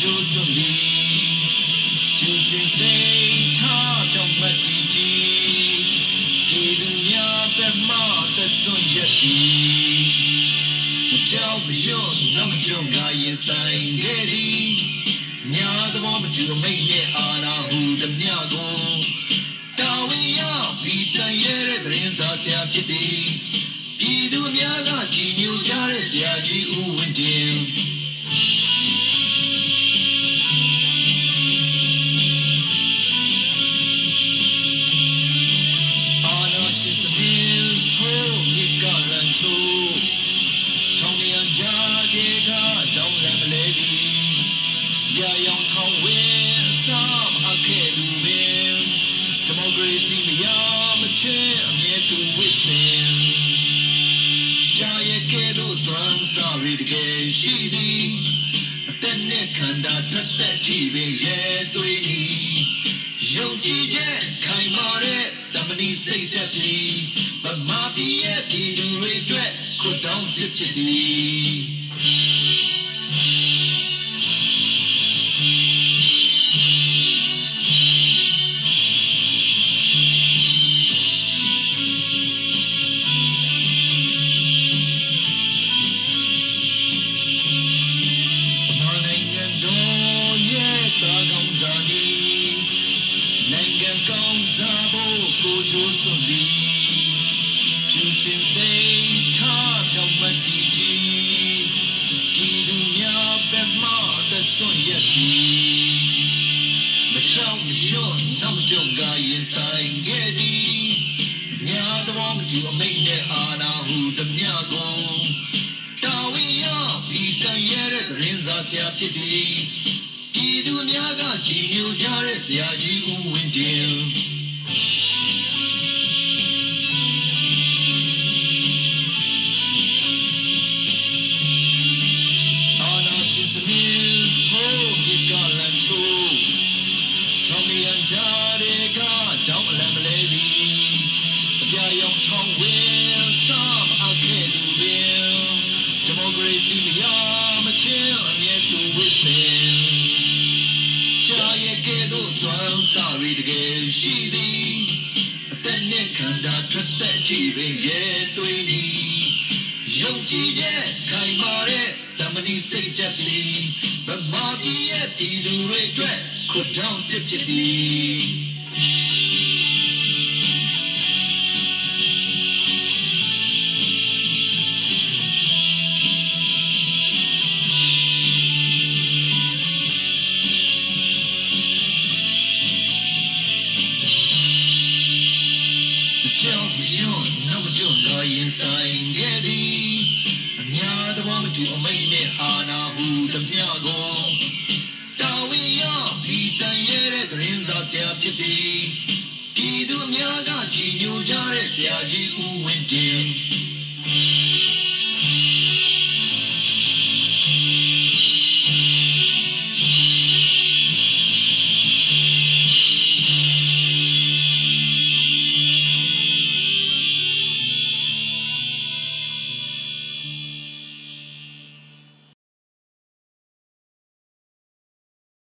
Jerusalem Jesus say ta don't let me ji Give me up and my the sun yet The job is your number two guy inside daddy မြားသဘောမကျူမိတ်နဲ့အာနာဟုတမြကိုတာဝန်ရပြီးဆန်ရဲတဲ့တရင်စာဆရာဖြစ်သည် ချင်းအမြဲတူဝစ်စင်ကြာရဲ့ကဲတို့စွမ်းစားရတကယ်ရှိသည်အသက်နဲ့ခန္ဓာထက်သက်ကြည့်ပင်ရဲသွေးဤယုံကြည်ချက်ခိုင်မာတဲ့တမဏိစိတ်သက်ပြီးဗမာပြည်ရဲ့ပြည်သူတွေအတွက်ခွတ်တောင်းစစ်ဖြစ်သည် ကောင်းစားဖို့ကိုကြိုးစွန်ဒီဖြူစင်စိတ်ထားပြောင်းမတည်ကြည်ဒီလူများဘက်မှသက်စွန့်ရက်ဒီမချောင်းမလျော့နောက်မကြုံကရင်ဆိုင်ခဲ့သည်ညာတော်မတူအမိတ်နဲ့အာနာဟုတမျှကိုတာဝန်ရပြီးဆိုင်ရတဲ့သတင်းစာဆရာဖြစ်သည်ပြ ည်သူများကကြည်ညိုကြတဲ့ဆရာကြီးဦးဝင်းတင်အာနာရှင်စမင်းဆိုဒီကလန်ချိုချောင်းရန်ကြတဲ့ကတောင်းအလံမလဲသည်အပြာရောင်ထောင်းဝင်းစားမအခဲ့လူပင်ဒီမိုကရေစီမရမချင်းအမြဲတူဝစ် ရတကယ်ရှိသည်အသက်နဲ့ခန္ဓာထွက်သက်ကြည့်ပင်ရဲသွေးသည်ယုံကြည်ချက်ခိုင်မာတဲ့တမဏိစိတ်ချက်သည်ဗမာပြည်ရဲ့ပြည်သူတွေအတွက်ခွတ်တောင်းစစ်ဖြစ်သည် ကြောက်ရွံ့နောက်ကြုံကရင်ဆိုင်ခဲ့သည်အများသဘောမတူအမိတ်နဲ့အာနာဟုတမျှကိုတာဝန်ရပြီးဆိုင်ရတဲ့သတင်းစာဆရာဖြစ်သည်ပြည်သူအများကကြည်ညိုကြတဲ့ဆရာကြီးဦးဝင်းတင်